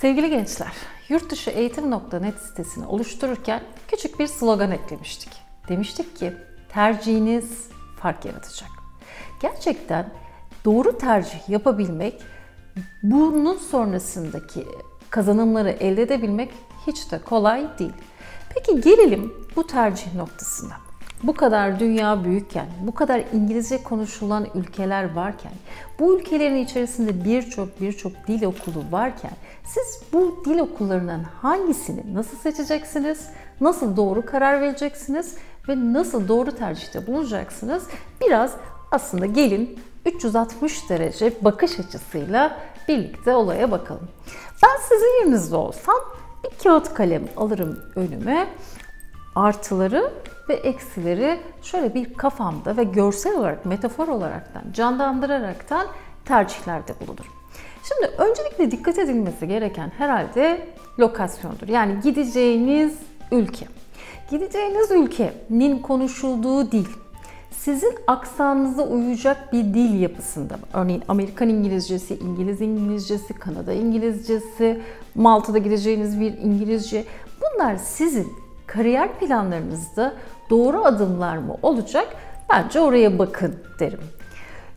Sevgili gençler, yurtdışıeğitim.net sitesini oluştururken küçük bir slogan eklemiştik. Demiştik ki tercihiniz fark yaratacak. Gerçekten doğru tercih yapabilmek, bunun sonrasındaki kazanımları elde edebilmek hiç de kolay değil. Peki gelelim bu tercih noktasına. Bu kadar dünya büyükken, bu kadar İngilizce konuşulan ülkeler varken, bu ülkelerin içerisinde birçok birçok dil okulu varken siz bu dil okullarından hangisini nasıl seçeceksiniz? Nasıl doğru karar vereceksiniz ve nasıl doğru tercihte bulunacaksınız? Biraz aslında gelin 360 derece bakış açısıyla birlikte olaya bakalım. Ben sizin yerinizde olsam bir kağıt kalem alırım önüme. Artıları ve eksileri şöyle bir kafamda ve görsel olarak, metafor olaraktan, canlandıraraktan tercihlerde bulunurum. Şimdi öncelikle dikkat edilmesi gereken herhalde lokasyondur. Yani gideceğiniz ülke. Gideceğiniz ülkenin konuşulduğu dil, sizin aksanınıza uyacak bir dil yapısında. Örneğin Amerikan İngilizcesi, İngiliz İngilizcesi, Kanada İngilizcesi, Malta'da gideceğiniz bir İngilizce. Bunlar sizin kariyer planlarınızda doğru adımlar mı olacak? Bence oraya bakın derim.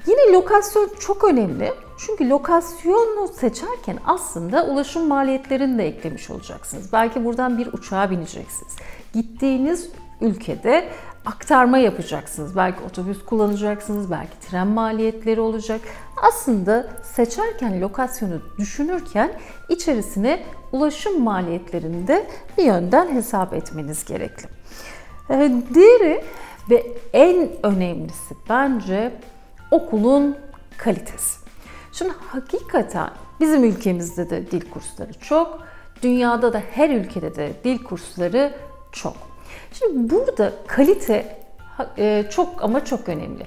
Yine lokasyon çok önemli. Çünkü lokasyonu seçerken aslında ulaşım maliyetlerini de eklemiş olacaksınız. Belki buradan bir uçağa bineceksiniz. Gittiğiniz ülkede aktarma yapacaksınız. Belki otobüs kullanacaksınız, belki tren maliyetleri olacak. Aslında seçerken lokasyonu düşünürken içerisine ulaşım maliyetlerini de bir yönden hesap etmeniz gerekli. Ee, diğeri ve en önemlisi bence okulun kalitesi. Şimdi hakikaten bizim ülkemizde de dil kursları çok, dünyada da her ülkede de dil kursları çok. Şimdi burada kalite e, çok ama çok önemli.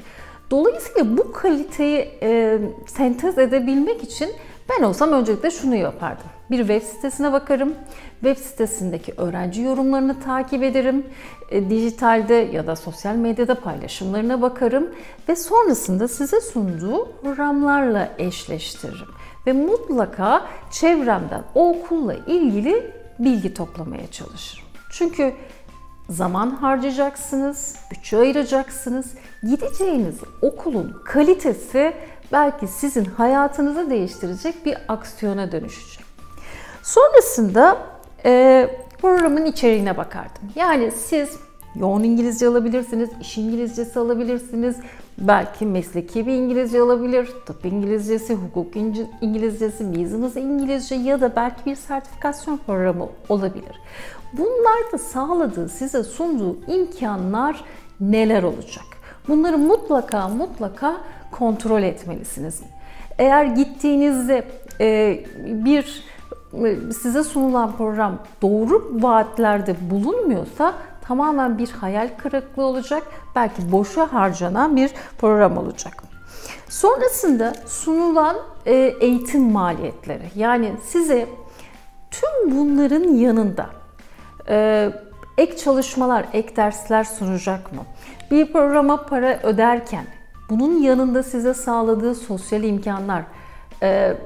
Dolayısıyla bu kaliteyi e, sentez edebilmek için ben olsam öncelikle şunu yapardım. Bir web sitesine bakarım. Web sitesindeki öğrenci yorumlarını takip ederim. E, dijitalde ya da sosyal medyada paylaşımlarına bakarım ve sonrasında size sunduğu programlarla eşleştiririm. Ve mutlaka çevremden o okulla ilgili bilgi toplamaya çalışırım. Çünkü zaman harcayacaksınız, bütçe ayıracaksınız. Gideceğiniz okulun kalitesi belki sizin hayatınızı değiştirecek bir aksiyona dönüşecek. Sonrasında e, programın içeriğine bakardım. Yani siz yoğun İngilizce alabilirsiniz, iş İngilizcesi alabilirsiniz, belki mesleki bir İngilizce alabilir, tıp İngilizcesi, hukuk İngilizcesi, business İngilizce ya da belki bir sertifikasyon programı olabilir. Bunlar da sağladığı, size sunduğu imkanlar neler olacak? Bunları mutlaka mutlaka kontrol etmelisiniz. Eğer gittiğinizde e, bir size sunulan program doğru vaatlerde bulunmuyorsa tamamen bir hayal kırıklığı olacak. Belki boşa harcanan bir program olacak. Sonrasında sunulan e, eğitim maliyetleri. Yani size tüm bunların yanında e, ek çalışmalar, ek dersler sunacak mı? Bir programa para öderken bunun yanında size sağladığı sosyal imkanlar, e,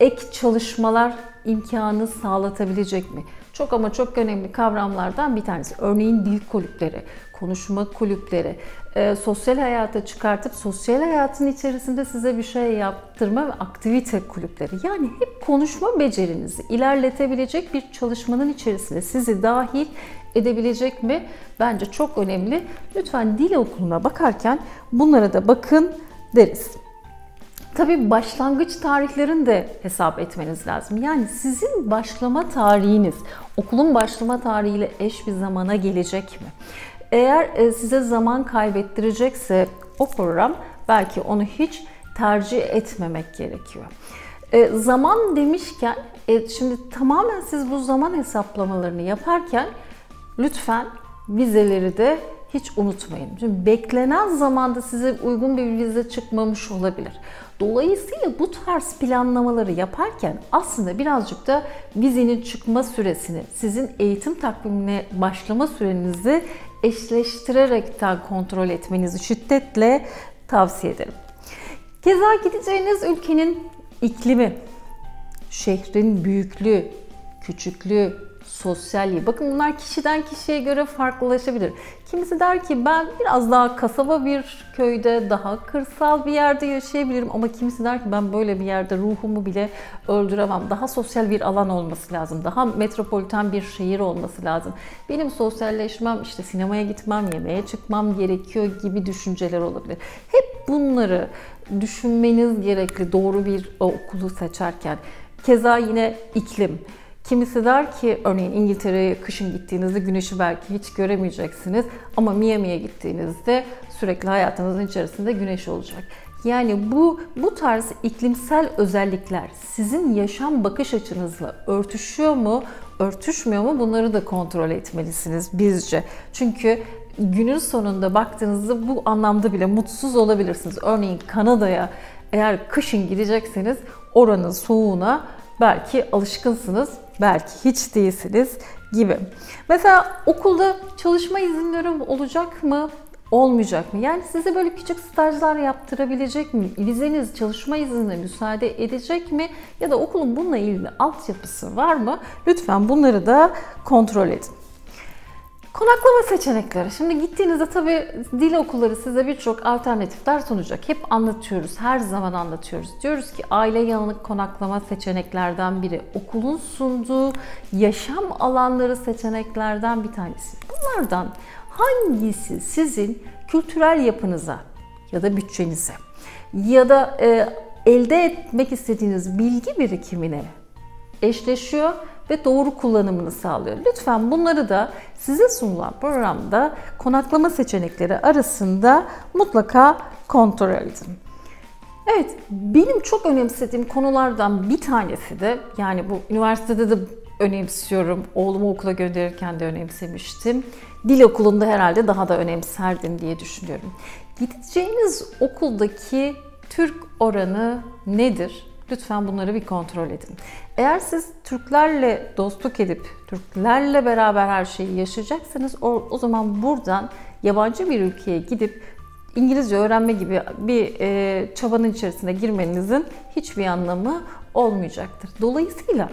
ek çalışmalar imkanı sağlatabilecek mi? Çok ama çok önemli kavramlardan bir tanesi. Örneğin dil kulüpleri, konuşma kulüpleri, e, sosyal hayata çıkartıp sosyal hayatın içerisinde size bir şey yaptırma ve aktivite kulüpleri. Yani hep konuşma becerinizi ilerletebilecek bir çalışmanın içerisinde sizi dahil edebilecek mi? Bence çok önemli. Lütfen dil okuluna bakarken bunlara da bakın deriz. Tabii başlangıç tarihlerini de hesap etmeniz lazım. Yani sizin başlama tarihiniz okulun başlama tarihiyle eş bir zamana gelecek mi? Eğer e, size zaman kaybettirecekse o program belki onu hiç tercih etmemek gerekiyor. E, zaman demişken e, şimdi tamamen siz bu zaman hesaplamalarını yaparken lütfen vizeleri de hiç unutmayın. Çünkü beklenen zamanda size uygun bir vize çıkmamış olabilir. Dolayısıyla bu tarz planlamaları yaparken aslında birazcık da vizenin çıkma süresini, sizin eğitim takvimine başlama sürenizi eşleştirerekten kontrol etmenizi şiddetle tavsiye ederim. Keza gideceğiniz ülkenin iklimi. şehrin büyüklüğü, küçüklüğü, sosyalliği. Bakın bunlar kişiden kişiye göre farklılaşabilir. Kimisi der ki ben biraz daha kasaba bir köyde, daha kırsal bir yerde yaşayabilirim ama kimisi der ki ben böyle bir yerde ruhumu bile öldüremem. Daha sosyal bir alan olması lazım. Daha metropoliten bir şehir olması lazım. Benim sosyalleşmem, işte sinemaya gitmem, yemeğe çıkmam gerekiyor gibi düşünceler olabilir. Hep bunları düşünmeniz gerekli doğru bir okulu seçerken. Keza yine iklim. Kimisi der ki örneğin İngiltere'ye kışın gittiğinizde güneşi belki hiç göremeyeceksiniz ama Miami'ye gittiğinizde sürekli hayatınızın içerisinde güneş olacak. Yani bu bu tarz iklimsel özellikler sizin yaşam bakış açınızla örtüşüyor mu, örtüşmüyor mu bunları da kontrol etmelisiniz bizce. Çünkü günün sonunda baktığınızda bu anlamda bile mutsuz olabilirsiniz. Örneğin Kanada'ya eğer kışın gidecekseniz oranın soğuğuna belki alışkınsınız, belki hiç değilsiniz gibi. Mesela okulda çalışma izinleri olacak mı? Olmayacak mı? Yani size böyle küçük stajlar yaptırabilecek mi? Vizeniz çalışma iznine müsaade edecek mi? Ya da okulun bununla ilgili altyapısı var mı? Lütfen bunları da kontrol edin. Konaklama seçenekleri. Şimdi gittiğinizde tabii dil okulları size birçok alternatifler sunacak. Hep anlatıyoruz, her zaman anlatıyoruz. Diyoruz ki aile yanlık konaklama seçeneklerden biri. Okulun sunduğu yaşam alanları seçeneklerden bir tanesi. Bunlardan hangisi sizin kültürel yapınıza ya da bütçenize ya da e, elde etmek istediğiniz bilgi birikimine eşleşiyor ve doğru kullanımını sağlıyor. Lütfen bunları da size sunulan programda konaklama seçenekleri arasında mutlaka kontrol edin. Evet, benim çok önemsediğim konulardan bir tanesi de yani bu üniversitede de önemsiyorum. Oğlumu okula gönderirken de önemsemiştim. Dil okulunda herhalde daha da önemserdim diye düşünüyorum. Gideceğiniz okuldaki Türk oranı nedir? Lütfen bunları bir kontrol edin. Eğer siz Türklerle dostluk edip Türklerle beraber her şeyi yaşayacaksanız o, o zaman buradan yabancı bir ülkeye gidip İngilizce öğrenme gibi bir e, çabanın içerisine girmenizin hiçbir anlamı olmayacaktır. Dolayısıyla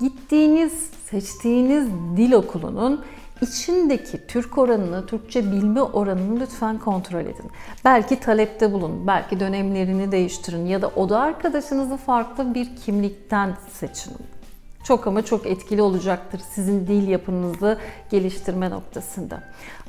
gittiğiniz, seçtiğiniz dil okulunun içindeki Türk oranını, Türkçe bilme oranını lütfen kontrol edin. Belki talepte bulun, belki dönemlerini değiştirin ya da oda arkadaşınızı farklı bir kimlikten seçin. Çok ama çok etkili olacaktır sizin dil yapınızı geliştirme noktasında.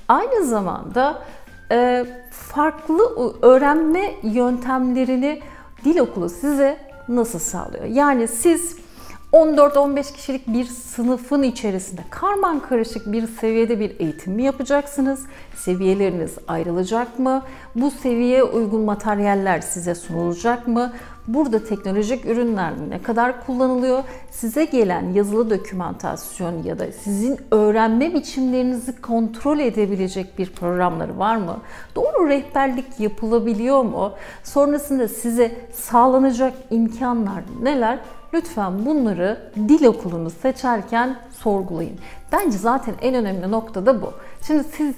Aynı zamanda e, farklı öğrenme yöntemlerini dil okulu size nasıl sağlıyor? Yani siz 14-15 kişilik bir sınıfın içerisinde karman karışık bir seviyede bir eğitim mi yapacaksınız? Seviyeleriniz ayrılacak mı? Bu seviyeye uygun materyaller size sunulacak mı? Burada teknolojik ürünler ne kadar kullanılıyor? Size gelen yazılı dokümantasyon ya da sizin öğrenme biçimlerinizi kontrol edebilecek bir programları var mı? Doğru rehberlik yapılabiliyor mu? Sonrasında size sağlanacak imkanlar neler? Lütfen bunları dil okulunu seçerken sorgulayın. Bence zaten en önemli nokta da bu. Şimdi siz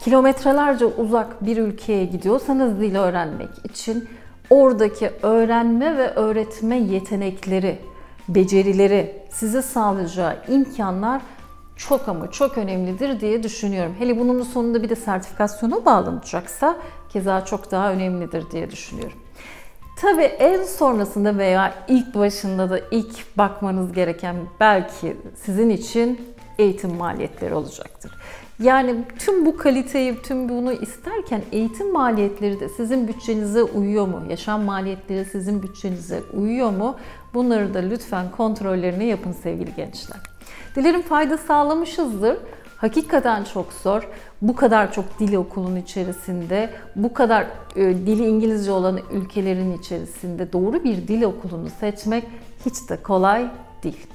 kilometrelerce uzak bir ülkeye gidiyorsanız dil öğrenmek için oradaki öğrenme ve öğretme yetenekleri, becerileri size sağlayacağı imkanlar çok ama çok önemlidir diye düşünüyorum. Hele bunun sonunda bir de sertifikasyona bağlanacaksa keza çok daha önemlidir diye düşünüyorum. Tabii en sonrasında veya ilk başında da ilk bakmanız gereken belki sizin için eğitim maliyetleri olacaktır. Yani tüm bu kaliteyi, tüm bunu isterken eğitim maliyetleri de sizin bütçenize uyuyor mu? Yaşam maliyetleri sizin bütçenize uyuyor mu? Bunları da lütfen kontrollerini yapın sevgili gençler. Dilerim fayda sağlamışızdır. Hakikaten çok zor. Bu kadar çok dil okulun içerisinde, bu kadar e, dili İngilizce olan ülkelerin içerisinde doğru bir dil okulunu seçmek hiç de kolay değil.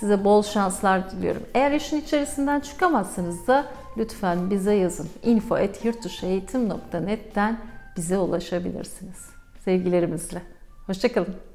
Size bol şanslar diliyorum. Eğer işin içerisinden çıkamazsınız da lütfen bize yazın. info.yurtdışıeğitim.net'ten bize ulaşabilirsiniz. Sevgilerimizle. Hoşçakalın.